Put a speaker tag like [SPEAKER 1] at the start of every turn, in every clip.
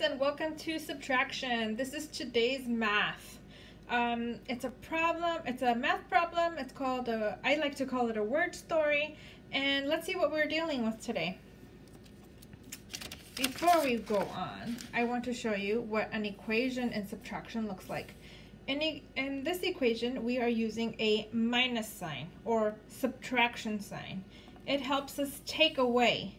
[SPEAKER 1] and welcome to subtraction. This is today's math. Um, it's a problem, it's a math problem. It's called, a, I like to call it a word story. And let's see what we're dealing with today. Before we go on, I want to show you what an equation in subtraction looks like. In, e in this equation, we are using a minus sign or subtraction sign. It helps us take away.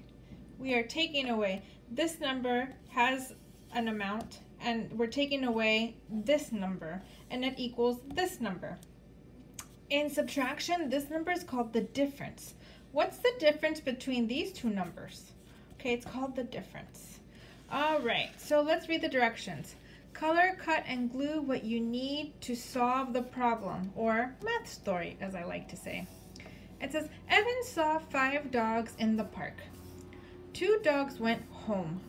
[SPEAKER 1] We are taking away this number has an amount and we're taking away this number and it equals this number. In subtraction, this number is called the difference. What's the difference between these two numbers? Okay, it's called the difference. All right, so let's read the directions. Color, cut, and glue what you need to solve the problem, or math story, as I like to say. It says, Evan saw five dogs in the park. Two dogs went home.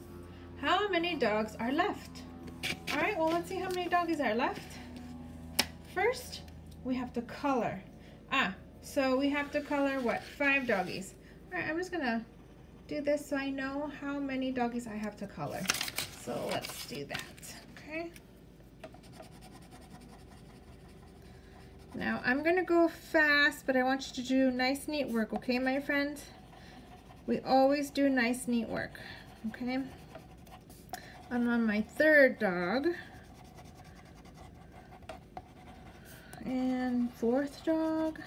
[SPEAKER 1] How many dogs are left? All right, well, let's see how many doggies are left. First, we have to color. Ah, so we have to color what? Five doggies. All right, I'm just gonna do this so I know how many doggies I have to color. So let's do that, okay? Now, I'm gonna go fast, but I want you to do nice, neat work, okay, my friends? We always do nice, neat work, okay? I'm on my third dog. And fourth dog.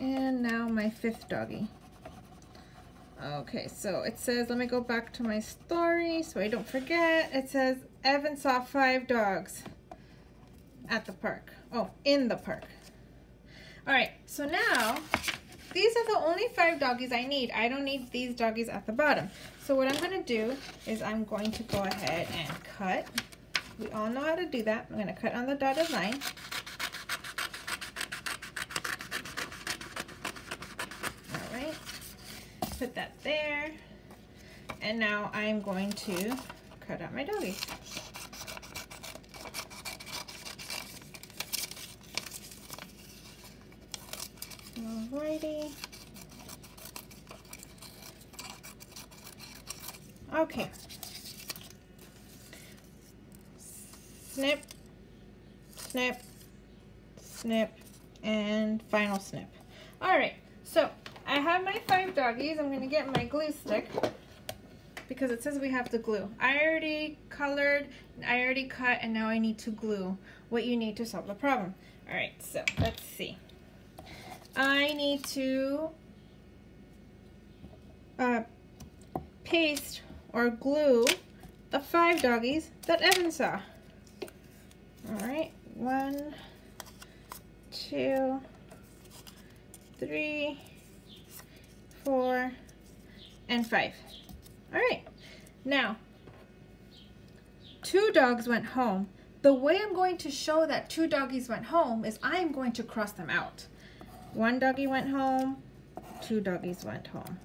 [SPEAKER 1] And now my fifth doggy. Okay, so it says, let me go back to my story so I don't forget. It says, Evan saw five dogs at the park. Oh, in the park. All right, so now these are the only five doggies I need. I don't need these doggies at the bottom. So what I'm going to do is I'm going to go ahead and cut. We all know how to do that. I'm going to cut on the dotted line. All right. Put that there. And now I'm going to cut out my doggies. Alrighty. Okay. Snip, snip, snip, and final snip. Alright, so I have my five doggies. I'm going to get my glue stick because it says we have to glue. I already colored, I already cut, and now I need to glue what you need to solve the problem. Alright, so let's see. I need to uh, paste or glue the five doggies that Evan saw. All right, one, two, three, four, and five. All right, now, two dogs went home. The way I'm going to show that two doggies went home is I'm going to cross them out. One doggy went home, two doggies went home.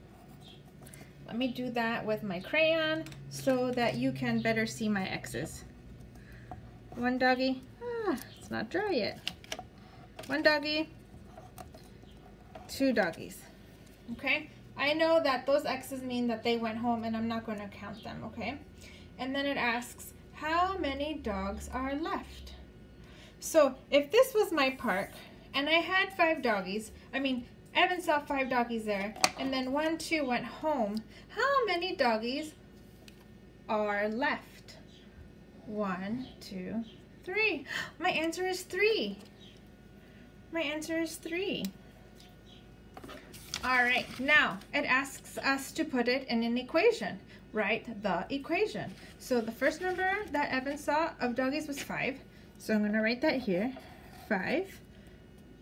[SPEAKER 1] Let me do that with my crayon so that you can better see my X's. One doggy, ah, it's not dry yet. One doggy, two doggies, okay? I know that those X's mean that they went home and I'm not going to count them, okay? And then it asks, how many dogs are left? So if this was my park, and I had five doggies. I mean, Evan saw five doggies there. And then one, two went home. How many doggies are left? One, two, three. My answer is three. My answer is three. All right, now it asks us to put it in an equation. Write the equation. So the first number that Evan saw of doggies was five. So I'm gonna write that here, five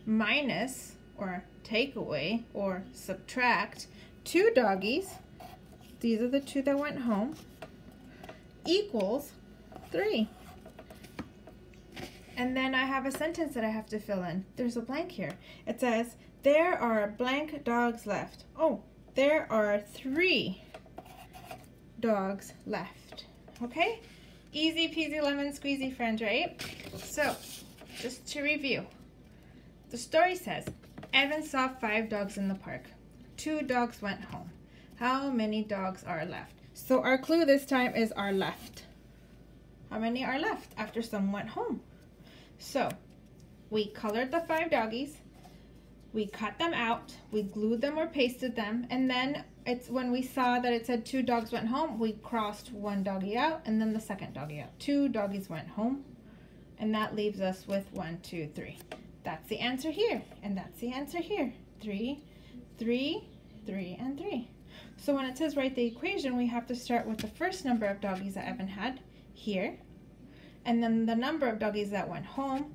[SPEAKER 1] minus or take away or subtract two doggies, these are the two that went home, equals three. And then I have a sentence that I have to fill in. There's a blank here. It says, there are blank dogs left. Oh, there are three dogs left. Okay? Easy peasy lemon squeezy friends, right? So, just to review. The story says, Evan saw five dogs in the park. Two dogs went home. How many dogs are left? So our clue this time is our left. How many are left after some went home? So we colored the five doggies, we cut them out, we glued them or pasted them, and then it's when we saw that it said two dogs went home, we crossed one doggy out and then the second doggy out. Two doggies went home, and that leaves us with one, two, three. That's the answer here, and that's the answer here. Three, three, three, and three. So when it says write the equation, we have to start with the first number of doggies that Evan had here, and then the number of doggies that went home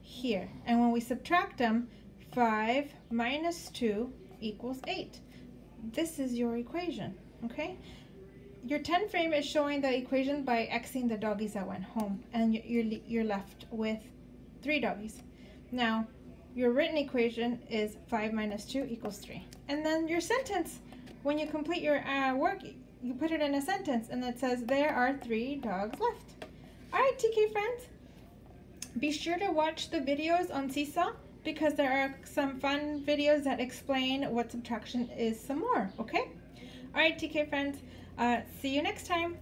[SPEAKER 1] here. And when we subtract them, 5 minus 2 equals 8. This is your equation, okay? Your 10 frame is showing the equation by xing the doggies that went home, and you're, you're left with 3 doggies. Now, your written equation is 5 minus 2 equals 3. And then your sentence, when you complete your uh, work, you put it in a sentence, and it says, there are 3 dogs left. All right, TK friends, be sure to watch the videos on Seesaw because there are some fun videos that explain what subtraction is some more, okay? All right, TK friends, uh, see you next time.